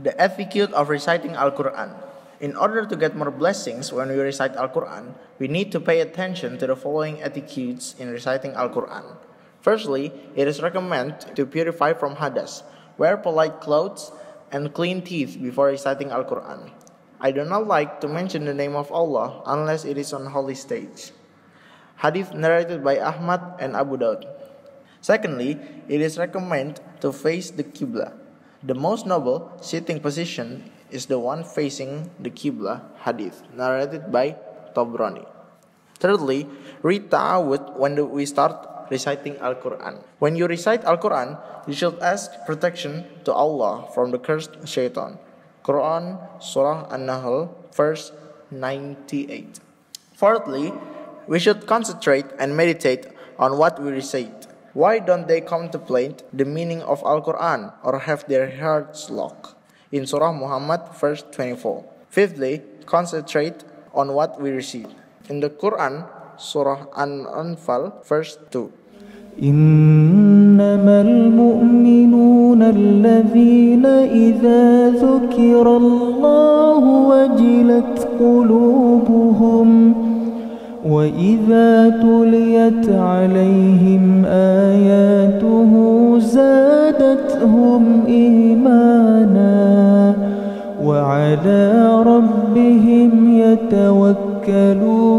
The etiquette of reciting Al Quran. In order to get more blessings when we recite Al Quran, we need to pay attention to the following etiquettes in reciting Al Quran. Firstly, it is recommended to purify from hadas, wear polite clothes, and clean teeth before reciting Al Quran. I do not like to mention the name of Allah unless it is on holy stage. Hadith narrated by Ahmad and Abu Daud. Secondly, it is recommended to face the Qibla. The most noble sitting position is the one facing the Qibla, hadith narrated by Thabrani. Thirdly, read ta'awud when we start reciting Al-Quran. When you recite Al-Quran, you should ask protection to Allah from the cursed shaitan. Quran, Surah An-Nahl, verse 98. Fourthly, we should concentrate and meditate on what we recite. Why don't they contemplate the meaning of Al-Quran or have their hearts locked? In Surah Muhammad, verse 24. Fifthly, concentrate on what we recite. In the Quran, Surah An-Anfal, verse 2. إنما المؤمنون الذين إذا ذكر الله وجلت قلوبهم وإذا تليت عليهم آياته زادتهم إيمانا وعلى ربهم يتوكلون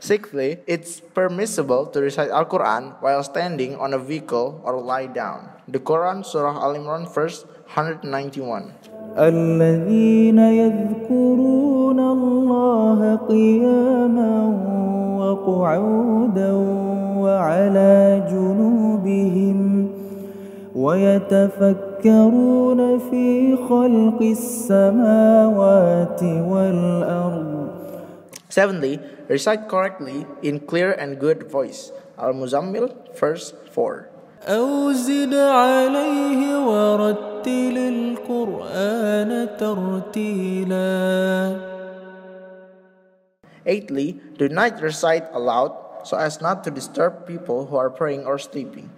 Sixthly, it's permissible to recite Al Quran while standing on a vehicle or lie down. The Quran, Surah Al Imran, verse 191. الذين يذكرون الله قياما وقعودا وعلى جنوبهم ويتفكرون في خلق السماوات والأرض Seventhly, recite correctly in clear and good voice. Al Muzammil, verse 4. أو زد عليه ورتل القرآن ترتيلا Eighthly, do not recite aloud so as not to disturb people who are praying or sleeping.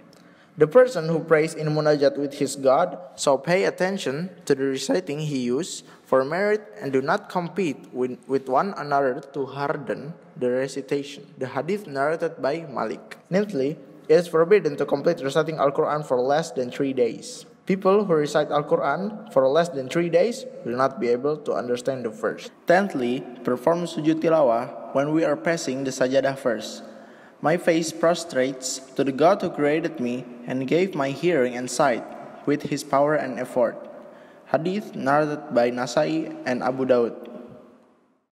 The person who prays in munajat with his God, so pay attention to the reciting he used for merit and do not compete with, with one another to harden the recitation. The hadith narrated by Malik. Ninthly, it is forbidden to complete reciting Al Quran for less than three days. People who recite Al Quran for less than three days will not be able to understand the verse. Tenthly, perform sujud tilawah when we are passing the sajadah verse. My face prostrates to the God who created me and gave my hearing and sight with his power and effort. Hadith narrated by Nasai and Abu Dawud.